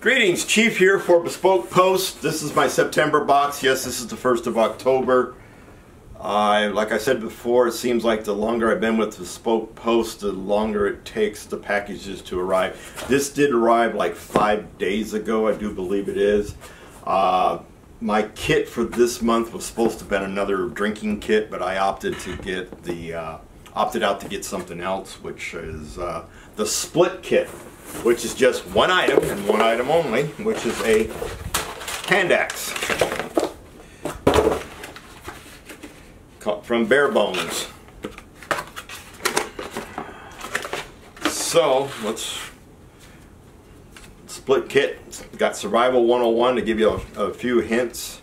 Greetings, Chief here for Bespoke Post. This is my September box. Yes, this is the 1st of October. Like I said before, it seems like the longer I've been with Bespoke Post, the longer it takes the packages to arrive. This did arrive like five days ago, I do believe it is. Uh, my kit for this month was supposed to have been another drinking kit, but I opted to get the uh, opted out to get something else, which is uh, the split kit which is just one item and one item only, which is a hand axe from Barebones. So let's split kit. It's got Survival 101 to give you a, a few hints.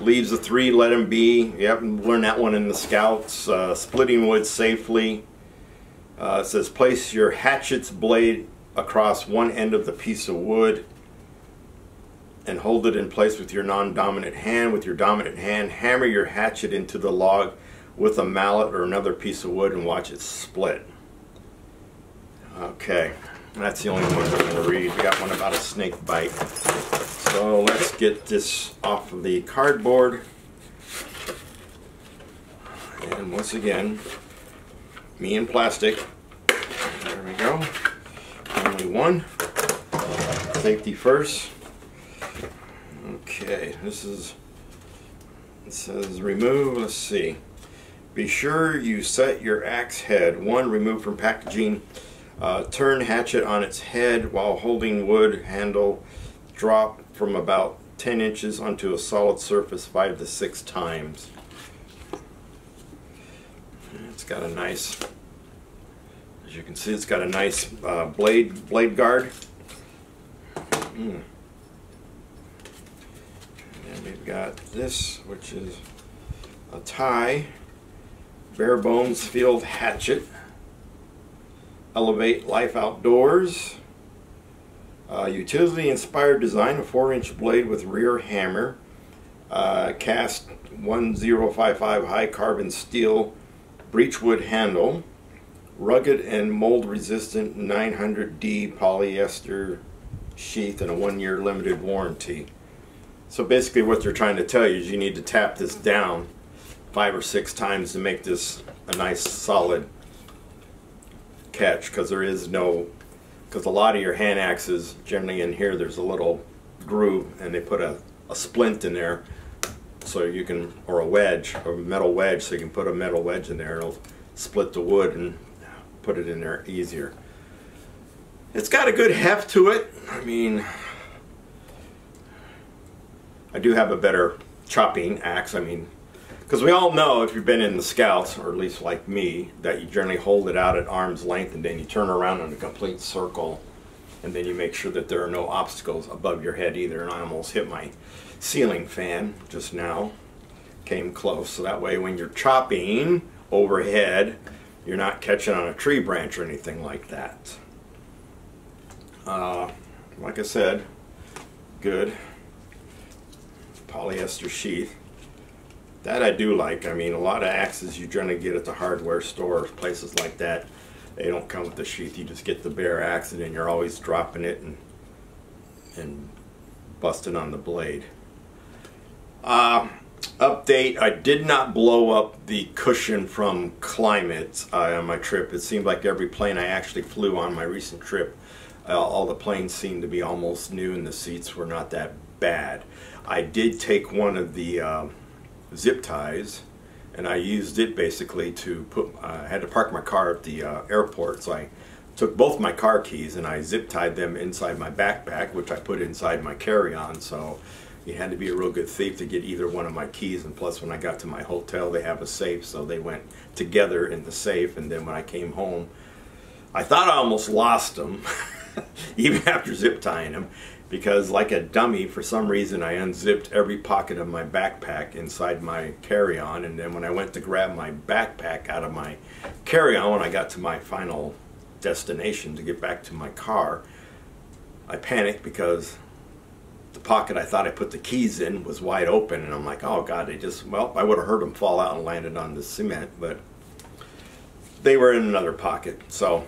Leaves the three, let him be. Yep, learn that one in the Scouts. Uh, splitting wood safely. Uh, it says place your hatchet's blade across one end of the piece of wood and hold it in place with your non-dominant hand. With your dominant hand, hammer your hatchet into the log with a mallet or another piece of wood and watch it split. Okay, that's the only one we're going to read. We got one about a snake bite. So let's get this off of the cardboard. And once again, me in plastic. There we go Only one. Safety first. Okay, this is, it says remove, let's see. Be sure you set your axe head, one, remove from packaging, uh, turn hatchet on its head while holding wood handle, drop from about 10 inches onto a solid surface five to six times. It's got a nice as you can see, it's got a nice uh, blade blade guard. Mm. And we've got this, which is a tie, Barebones field hatchet, elevate life outdoors, uh, utility inspired design, a 4 inch blade with rear hammer, uh, cast 1055 high carbon steel beechwood handle, rugged and mold resistant 900D polyester sheath and a one year limited warranty. So basically what they're trying to tell you is you need to tap this down five or six times to make this a nice solid catch because there is no because a lot of your hand axes generally in here there's a little groove and they put a, a splint in there so you can or a wedge or a metal wedge so you can put a metal wedge in there it'll split the wood and put it in there easier. It's got a good heft to it. I mean, I do have a better chopping axe. I mean, because we all know if you've been in the scouts, or at least like me, that you generally hold it out at arm's length and then you turn around in a complete circle and then you make sure that there are no obstacles above your head either. And I almost hit my ceiling fan just now. Came close. So that way when you're chopping overhead, you're not catching on a tree branch or anything like that. Uh, like I said, good polyester sheath. That I do like. I mean, a lot of axes you're going to get at the hardware store, places like that, they don't come with the sheath. You just get the bare axe and you're always dropping it and, and busting on the blade. Uh, update I did not blow up the cushion from Klymit uh, on my trip it seemed like every plane I actually flew on my recent trip uh, all the planes seemed to be almost new and the seats were not that bad I did take one of the uh, zip ties and I used it basically to put uh, I had to park my car at the uh, airport. So I took both my car keys and I zip tied them inside my backpack which I put inside my carry-on. So you had to be a real good thief to get either one of my keys. And plus when I got to my hotel they have a safe so they went together in the safe. And then when I came home I thought I almost lost them even after zip tying them because like a dummy for some reason I unzipped every pocket of my backpack inside my carry-on and then when I went to grab my backpack out of my carry-on when I got to my final destination to get back to my car I panicked because the pocket I thought I put the keys in was wide open and I'm like oh god they just well I would have heard them fall out and landed on the cement but they were in another pocket so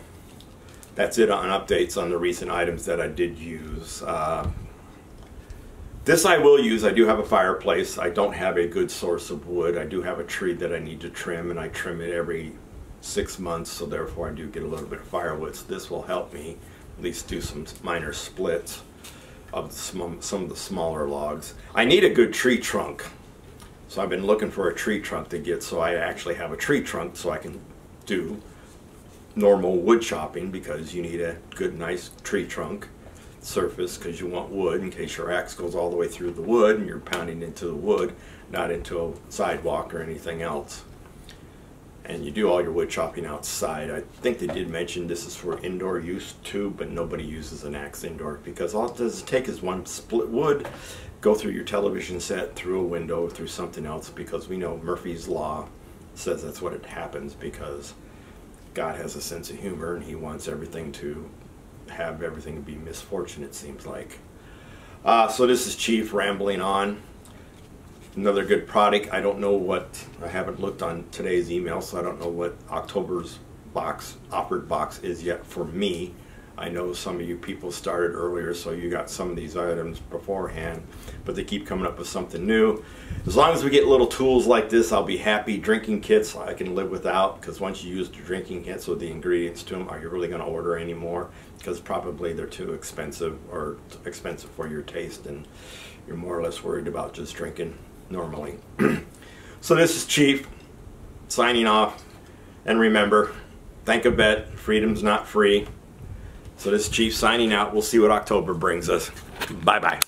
that's it on updates on the recent items that I did use. Uh, this I will use. I do have a fireplace. I don't have a good source of wood. I do have a tree that I need to trim, and I trim it every six months, so therefore I do get a little bit of firewood. So this will help me at least do some minor splits of some, some of the smaller logs. I need a good tree trunk. So I've been looking for a tree trunk to get so I actually have a tree trunk so I can do normal wood chopping because you need a good nice tree trunk surface because you want wood in case your axe goes all the way through the wood and you're pounding into the wood not into a sidewalk or anything else. And you do all your wood chopping outside. I think they did mention this is for indoor use too but nobody uses an axe indoor because all it does take is one split wood go through your television set through a window through something else because we know Murphy's law says that's what it happens because God has a sense of humor and he wants everything to have everything be misfortune, it seems like. Uh, so this is Chief rambling on. Another good product. I don't know what, I haven't looked on today's email, so I don't know what October's box, offered box is yet for me. I know some of you people started earlier, so you got some of these items beforehand, but they keep coming up with something new. As long as we get little tools like this, I'll be happy. Drinking kits I can live without, because once you use the drinking kits with the ingredients to them, are you really going to order anymore? Because probably they're too expensive or expensive for your taste, and you're more or less worried about just drinking normally. so this is Chief, signing off, and remember, think a bet, freedom's not free. So this Chief signing out. We'll see what October brings us. Bye-bye.